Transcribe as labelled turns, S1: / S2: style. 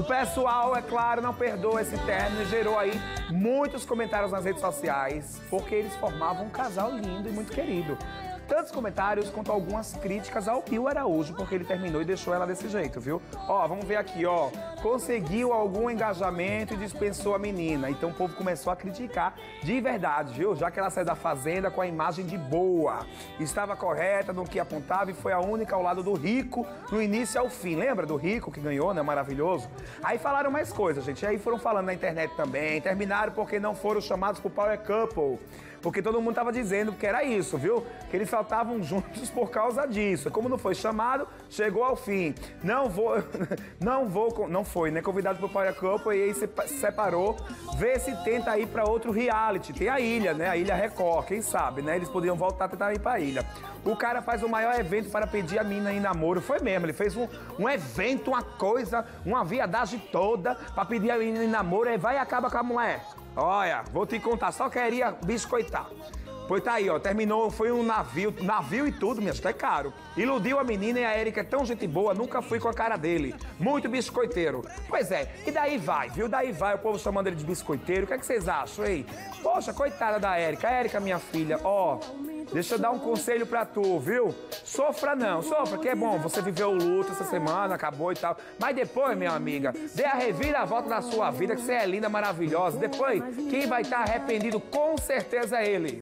S1: O pessoal, é claro, não perdoa esse término e gerou aí muitos comentários nas redes sociais, porque eles formavam um casal lindo e muito querido. Tantos comentários quanto algumas críticas ao Pio Araújo, porque ele terminou e deixou ela desse jeito, viu? Ó, vamos ver aqui, ó. Conseguiu algum engajamento e dispensou a menina. Então o povo começou a criticar de verdade, viu? Já que ela saiu da fazenda com a imagem de boa. Estava correta no que apontava e foi a única ao lado do Rico no início ao fim. Lembra do Rico que ganhou, né? Maravilhoso. Aí falaram mais coisas, gente. Aí foram falando na internet também. Terminaram porque não foram chamados pro Power Couple. Porque todo mundo tava dizendo que era isso, viu? Que eles só estavam juntos por causa disso. Como não foi chamado, chegou ao fim. Não vou, não vou, não foi, né? Convidado pro Power Couple e aí se separou. Vê se tenta ir para outro reality. Tem a ilha, né? A Ilha Record, quem sabe, né? Eles poderiam voltar a tentar ir pra ilha. O cara faz o maior evento para pedir a mina em namoro. Foi mesmo, ele fez um, um evento, uma coisa, uma viadagem toda para pedir a mina em namoro. Aí vai e acaba com a mulher. Olha, vou te contar, só queria biscoitar. Pois tá aí, ó, terminou, foi um navio, navio e tudo, minha é caro. Iludiu a menina e a Erika é tão gente boa, nunca fui com a cara dele. Muito biscoiteiro. Pois é, e daí vai, viu? Daí vai, o povo chamando ele de biscoiteiro. O que, é que vocês acham, hein? Poxa, coitada da Erika. Erika, minha filha, ó, Deixa eu dar um conselho pra tu, viu? Sofra não, sofra, que é bom. Você viveu o luto essa semana, acabou e tal. Mas depois, minha amiga, dê a reviravolta na sua vida, que você é linda, maravilhosa. Depois, quem vai estar arrependido com certeza é ele.